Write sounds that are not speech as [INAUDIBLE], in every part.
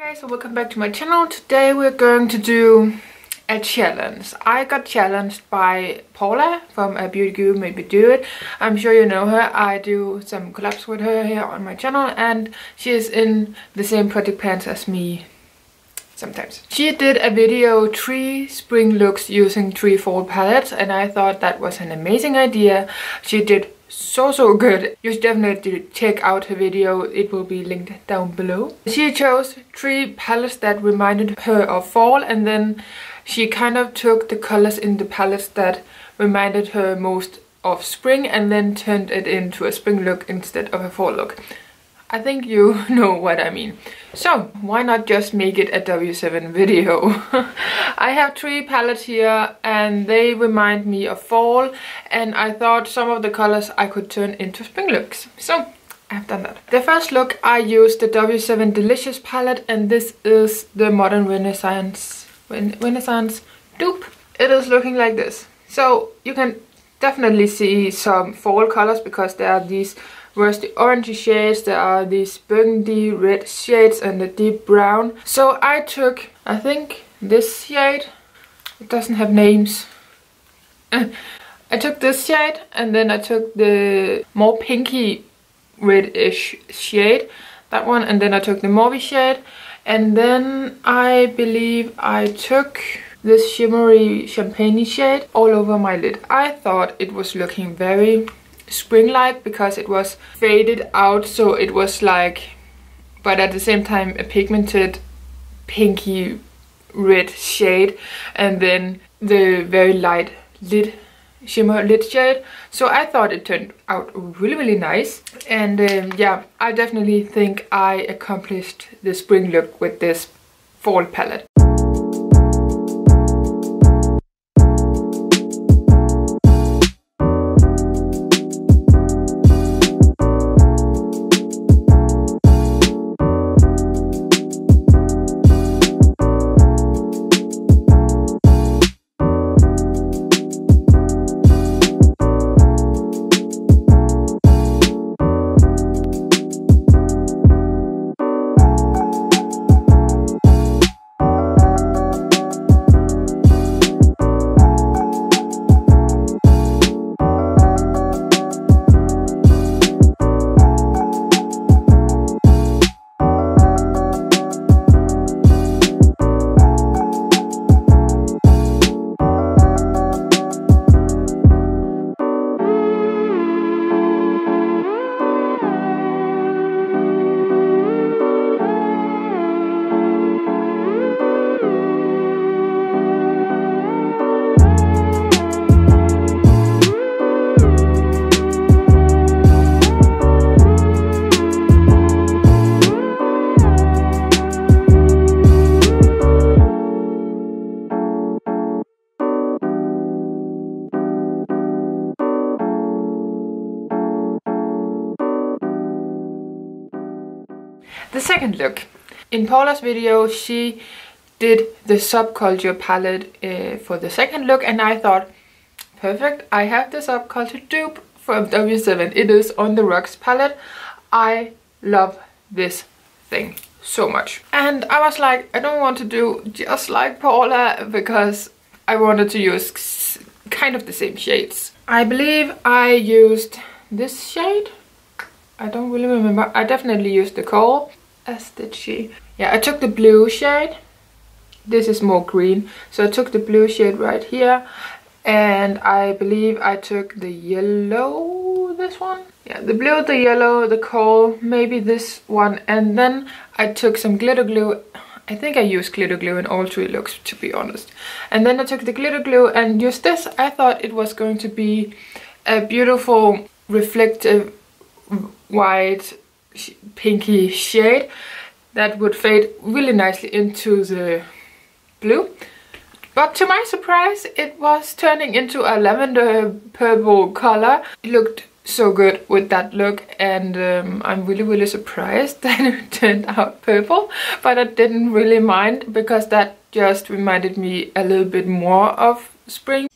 guys, so welcome back to my channel. Today we're going to do a challenge. I got challenged by Paula from A Beauty Guru Made Do It. I'm sure you know her. I do some collabs with her here on my channel and she is in the same project pans as me sometimes. She did a video, three spring looks using three fall palettes and I thought that was an amazing idea. She did so so good. You should definitely check out her video, it will be linked down below. She chose three palettes that reminded her of fall and then she kind of took the colors in the palettes that reminded her most of spring and then turned it into a spring look instead of a fall look. I think you [LAUGHS] know what I mean. So, why not just make it a W7 video? [LAUGHS] I have three palettes here and they remind me of fall and I thought some of the colors I could turn into spring looks. So, I've done that. The first look I used the W7 Delicious palette and this is the Modern Renaissance Renaissance dupe. It is looking like this. So, you can definitely see some fall colors because there are these Whereas the orangey shades, there are these burgundy red shades and the deep brown. So I took, I think, this shade. It doesn't have names. [LAUGHS] I took this shade and then I took the more pinky reddish shade. That one and then I took the mauve shade. And then I believe I took this shimmery champagne shade all over my lid. I thought it was looking very spring-like because it was faded out so it was like but at the same time a pigmented pinky red shade and then the very light lid shimmer lid shade. So I thought it turned out really really nice. And um, yeah I definitely think I accomplished the spring look with this fall palette second look. In Paula's video, she did the subculture palette uh, for the second look and I thought, perfect, I have the subculture dupe from W7. It is on the Rocks palette. I love this thing so much. And I was like, I don't want to do just like Paula because I wanted to use kind of the same shades. I believe I used this shade. I don't really remember. I definitely used the coal as did she. Yeah, I took the blue shade. This is more green. So I took the blue shade right here. And I believe I took the yellow, this one. Yeah, the blue, the yellow, the coal, maybe this one. And then I took some glitter glue. I think I used glitter glue in all three looks, to be honest. And then I took the glitter glue and used this. I thought it was going to be a beautiful, reflective, white pinky shade that would fade really nicely into the blue. But to my surprise, it was turning into a lavender purple color. It looked so good with that look and um, I'm really really surprised [LAUGHS] that it turned out purple but I didn't really mind because that just reminded me a little bit more of spring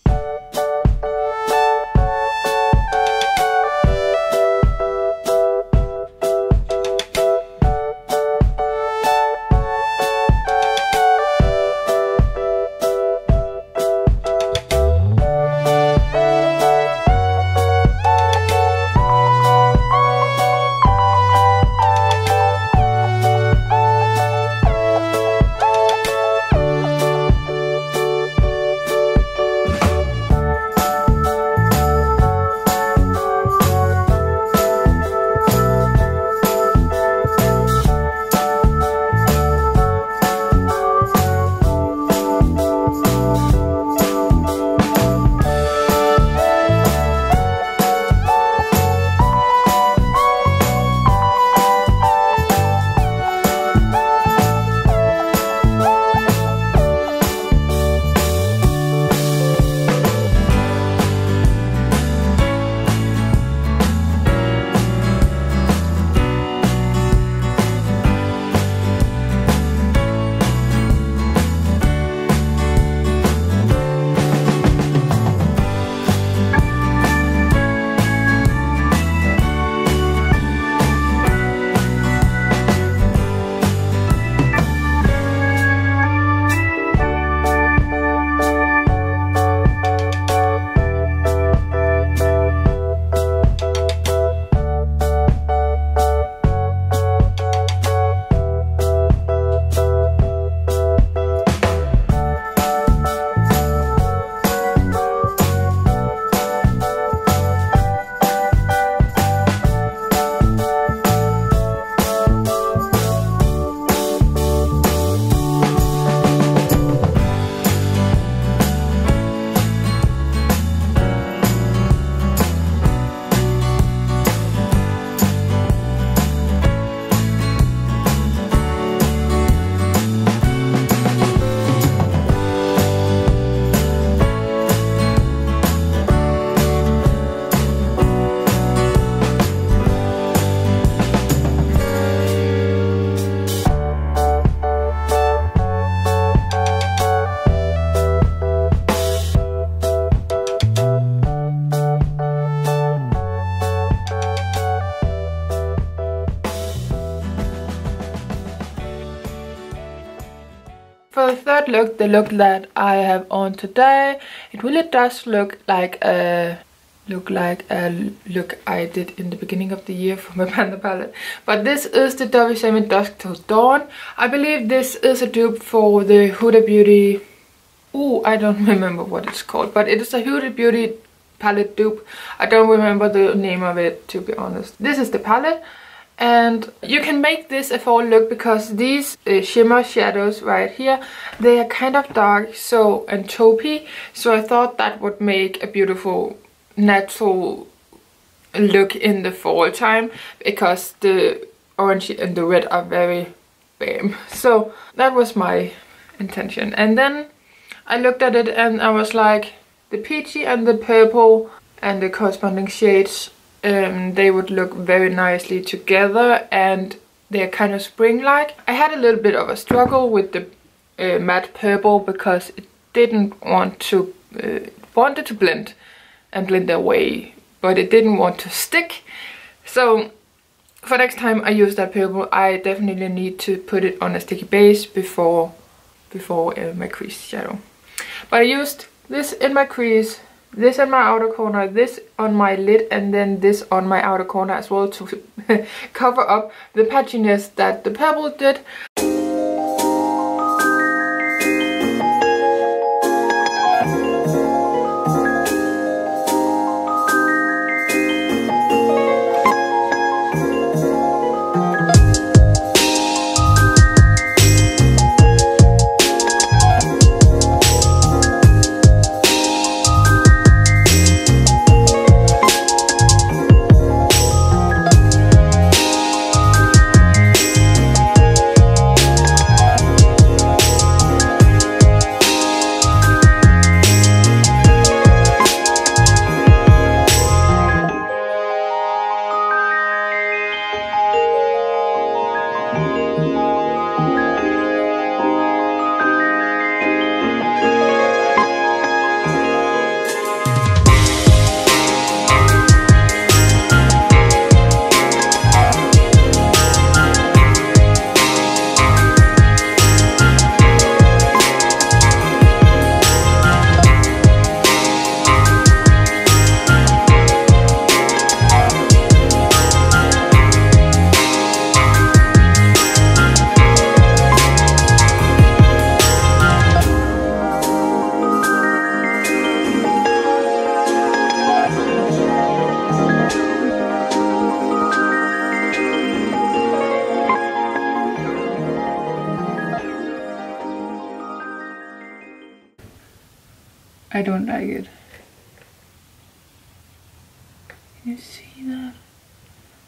look, the look that I have on today, it really does look like a look like a look I did in the beginning of the year [LAUGHS] for my Panda palette. But this is the W7 Dusk Till Dawn. I believe this is a dupe for the Huda Beauty... Oh, I don't [LAUGHS] remember what it's called, but it is a Huda Beauty palette dupe. I don't remember the name of it, to be honest. This is the palette. And you can make this a fall look because these uh, shimmer shadows right here, they are kind of dark so and taupey. So I thought that would make a beautiful natural look in the fall time because the orange and the red are very bam. [LAUGHS] So that was my intention. And then I looked at it and I was like, the peachy and the purple and the corresponding shades, um, they would look very nicely together and they're kind of spring-like. I had a little bit of a struggle with the uh, matte purple because it didn't want to, uh, wanted to blend and blend away, but it didn't want to stick. So for next time I use that purple, I definitely need to put it on a sticky base before before uh, my crease shadow. But I used this in my crease, this on my outer corner, this on my lid, and then this on my outer corner as well to [LAUGHS] cover up the patchiness that the purple did. I don't like it. Can you see that?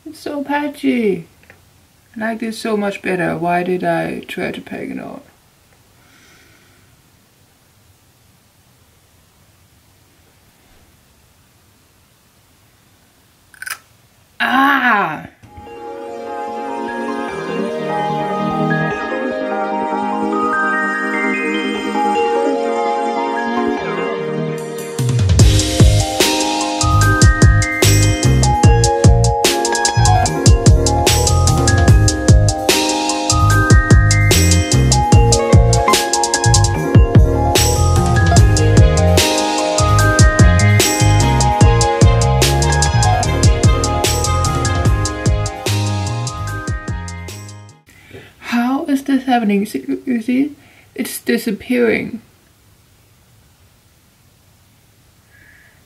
It's so patchy. I like this so much better. Why did I try to pack it out? Happening. You see, it's disappearing.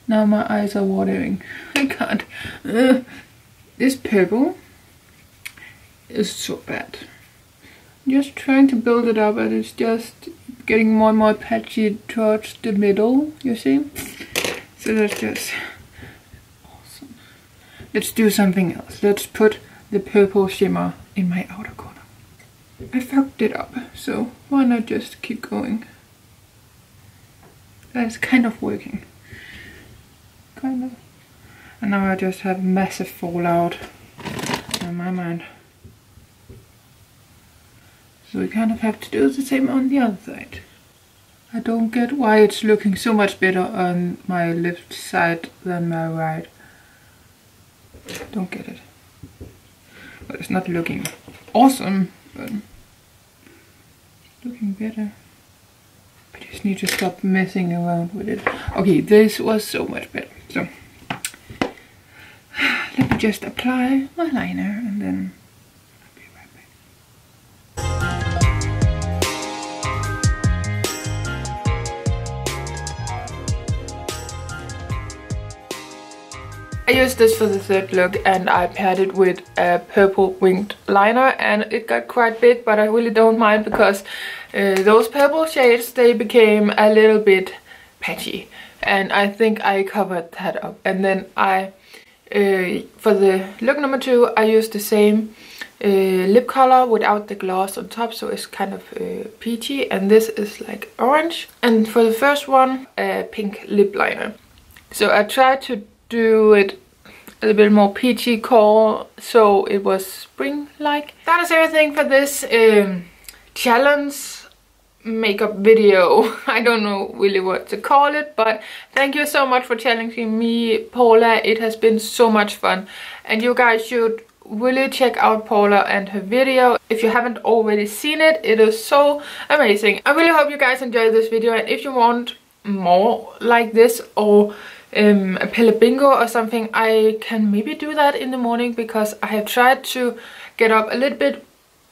Now my eyes are watering. [LAUGHS] I can't. Uh, this purple is so bad. I'm just trying to build it up and it's just getting more and more patchy towards the middle, you see? So that's just awesome. Let's do something else. Let's put the purple shimmer in my outer corner. I fucked it up, so why not just keep going? That's kind of working. Kind of. And now I just have massive fallout in my mind. So we kind of have to do the same on the other side. I don't get why it's looking so much better on my left side than my right. Don't get it. But it's not looking awesome, but looking better. I just need to stop messing around with it. Okay, this was so much better. So, [SIGHS] let me just apply my liner and then I used this for the third look and I paired it with a purple winged liner and it got quite big but I really don't mind because uh, those purple shades they became a little bit patchy. And I think I covered that up. And then I uh, for the look number two I used the same uh, lip color without the gloss on top so it's kind of uh, peachy. And this is like orange. And for the first one a pink lip liner. So I tried to do it a little bit more peachy core so it was spring-like. That is everything for this um, challenge makeup video. [LAUGHS] I don't know really what to call it, but thank you so much for challenging me, Paula. It has been so much fun. And you guys should really check out Paula and her video. If you haven't already seen it, it is so amazing. I really hope you guys enjoyed this video. And if you want more like this or um, Pelle Bingo or something, I can maybe do that in the morning because I have tried to get up a little bit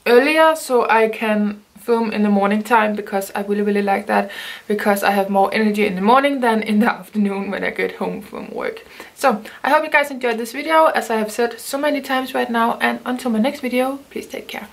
earlier so I can film in the morning time because I really really like that because I have more energy in the morning than in the [LAUGHS] afternoon when I get home from work. So I hope you guys enjoyed this video as I have said so many times right now and until my next video please take care.